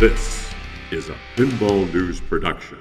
This is a Pinball News production.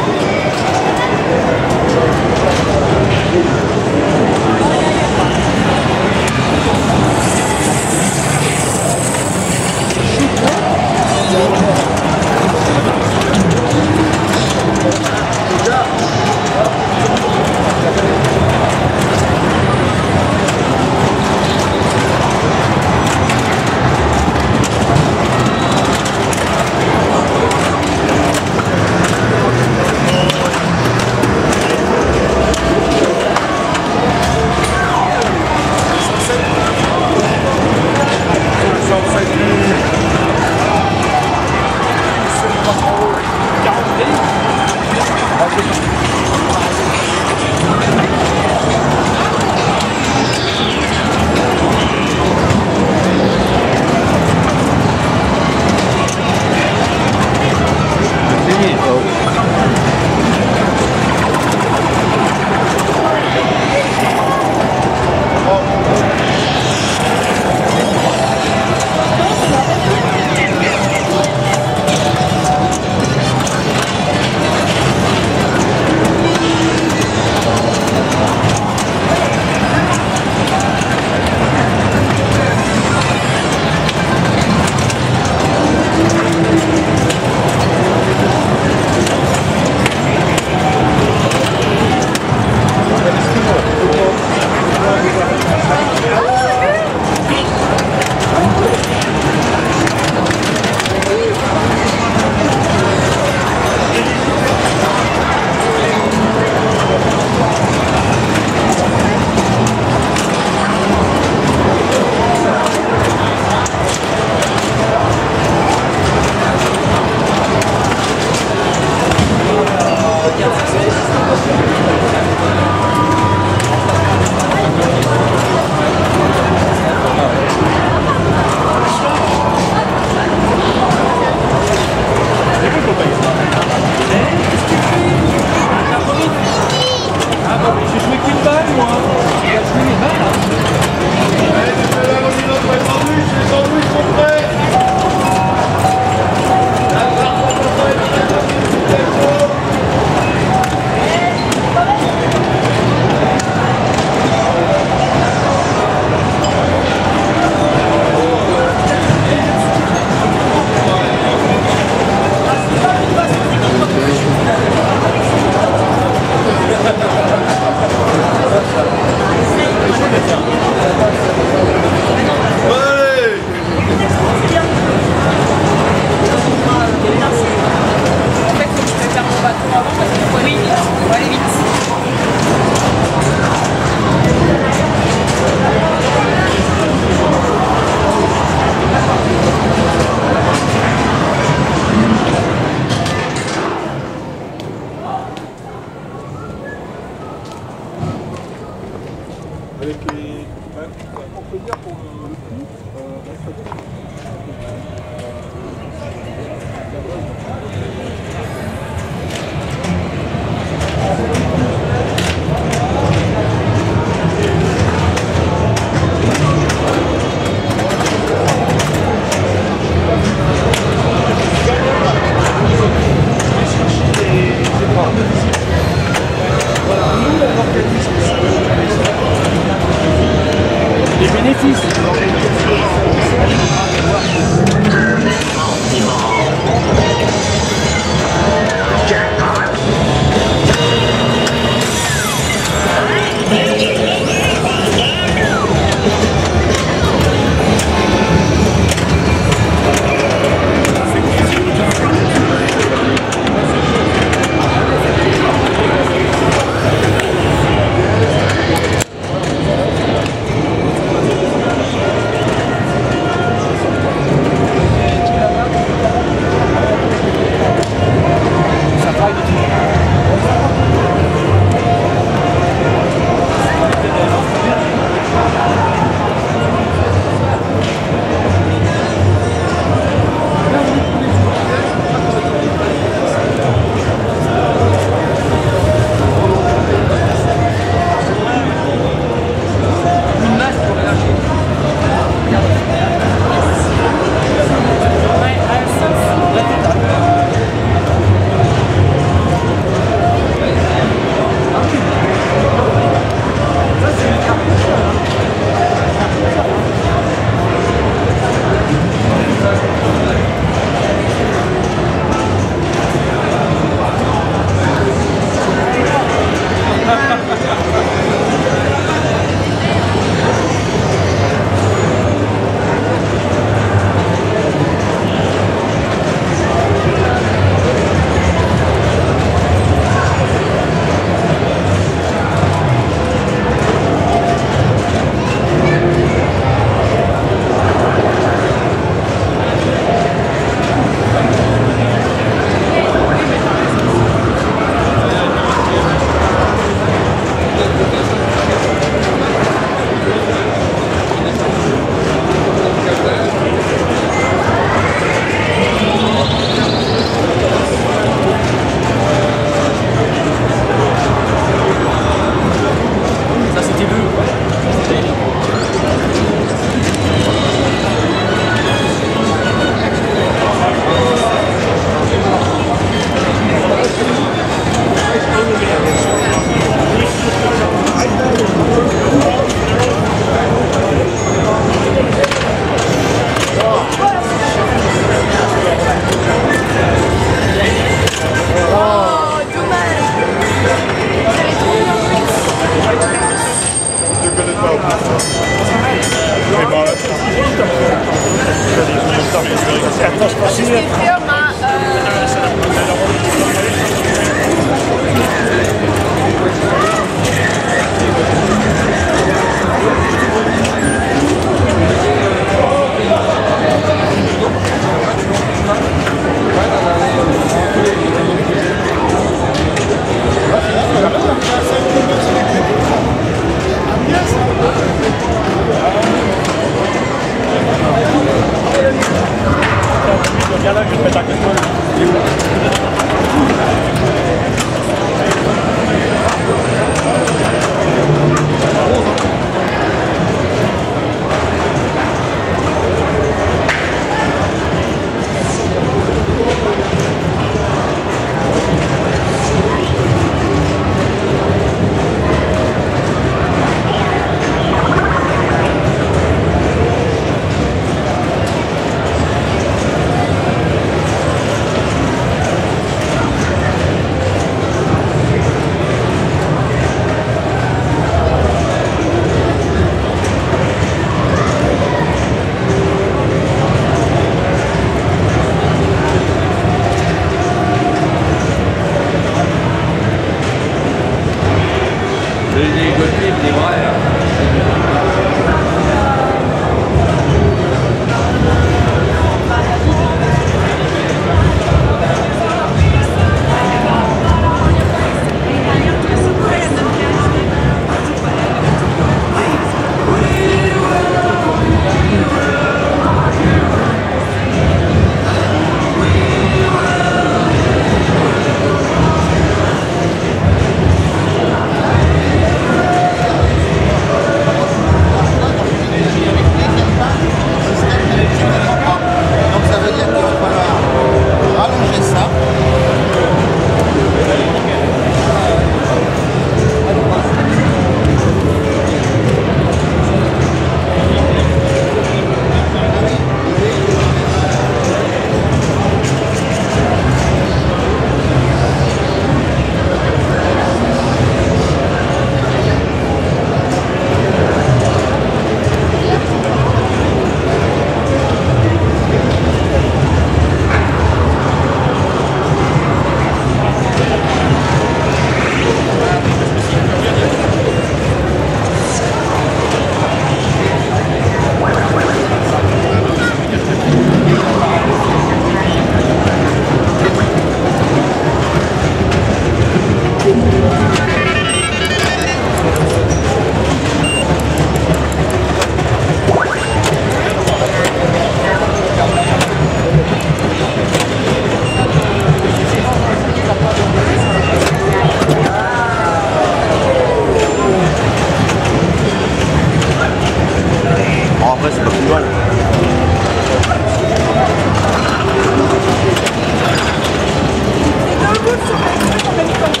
curso,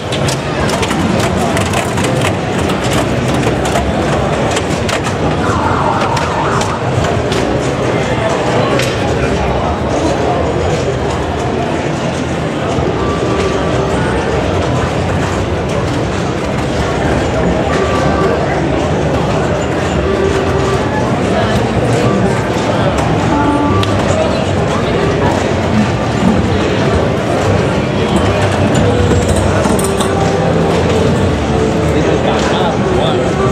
Wow.